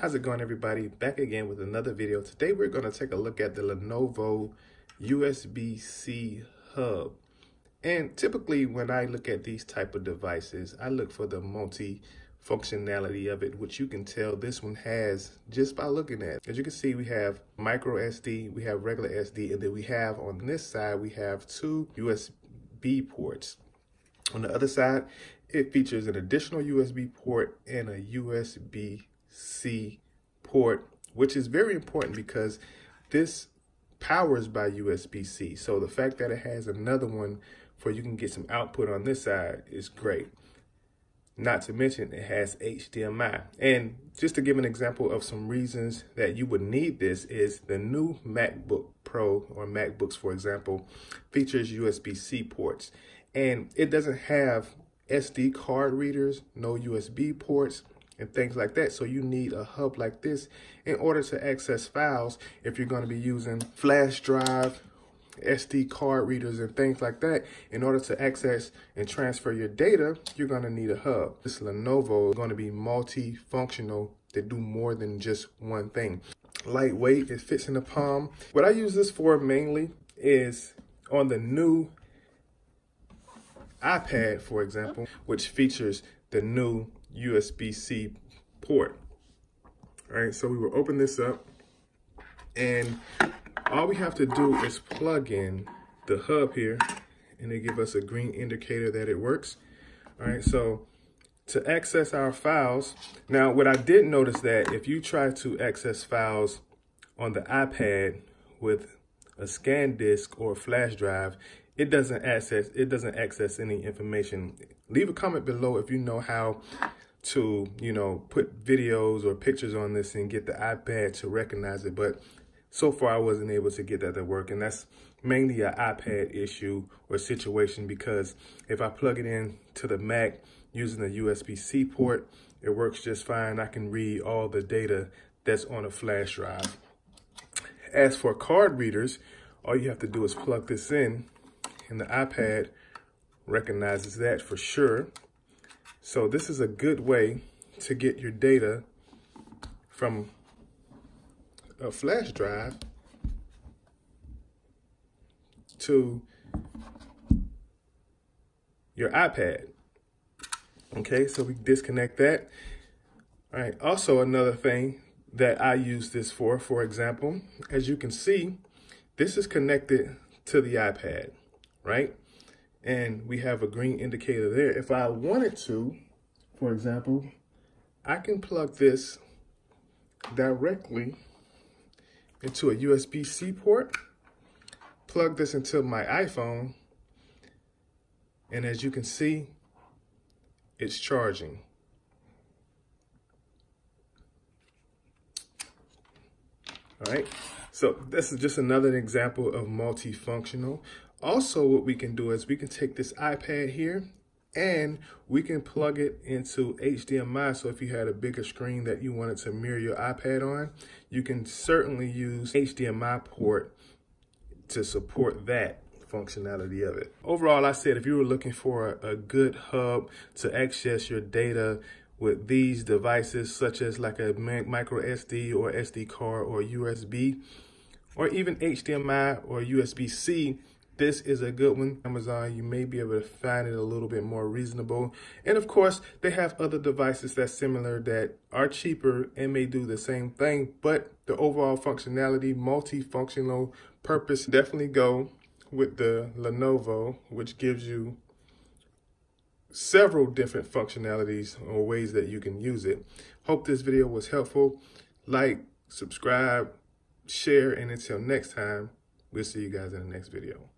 How's it going everybody? Back again with another video. Today we're going to take a look at the Lenovo USB-C hub. And typically when I look at these type of devices, I look for the multi functionality of it, which you can tell this one has just by looking at. As you can see, we have micro SD, we have regular SD, and then we have on this side, we have two USB ports. On the other side, it features an additional USB port and a USB-C port, which is very important because this powers by USB-C. So the fact that it has another one for you can get some output on this side is great. Not to mention it has HDMI. And just to give an example of some reasons that you would need this is the new MacBook Pro or MacBooks, for example, features USB-C ports. And it doesn't have SD card readers, no USB ports, and things like that. So you need a hub like this in order to access files if you're going to be using flash drive, SD card readers and things like that. In order to access and transfer your data, you're going to need a hub. This Lenovo is going to be multifunctional to do more than just one thing. Lightweight, it fits in the palm. What I use this for mainly is on the new iPad, for example, which features the new USB-C port. All right, so we will open this up and all we have to do is plug in the hub here and they give us a green indicator that it works. All right, so to access our files, now what I did notice that if you try to access files on the iPad with a SanDisk or flash drive, it doesn't access it doesn't access any information. Leave a comment below if you know how to, you know, put videos or pictures on this and get the iPad to recognize it. But so far I wasn't able to get that to work. And that's mainly an iPad issue or situation because if I plug it in to the Mac using the USB-C port, it works just fine. I can read all the data that's on a flash drive. As for card readers, all you have to do is plug this in and the iPad recognizes that for sure. So this is a good way to get your data from a flash drive to your iPad. Okay, so we disconnect that. All right, also another thing that I use this for, for example, as you can see, this is connected to the iPad right? And we have a green indicator there. If I wanted to, for example, I can plug this directly into a USB-C port, plug this into my iPhone, and as you can see, it's charging. All right, so this is just another example of multifunctional. Also, what we can do is we can take this iPad here and we can plug it into HDMI. So if you had a bigger screen that you wanted to mirror your iPad on, you can certainly use HDMI port to support that functionality of it. Overall, I said if you were looking for a, good hub to access your data with these devices, such as like a micro SD or SD card or USB, or even HDMI or USB-C, this is a good one. Amazon, you may be able to find it a little bit more reasonable. And of course, they have other devices that's similar that are cheaper and may do the same thing, but the overall functionality, multifunctional purpose, definitely go with the Lenovo, which gives you several different functionalities or ways that you can use it. Hope this video was helpful. Like, subscribe, share, and until next time, we'll see you guys in the next video.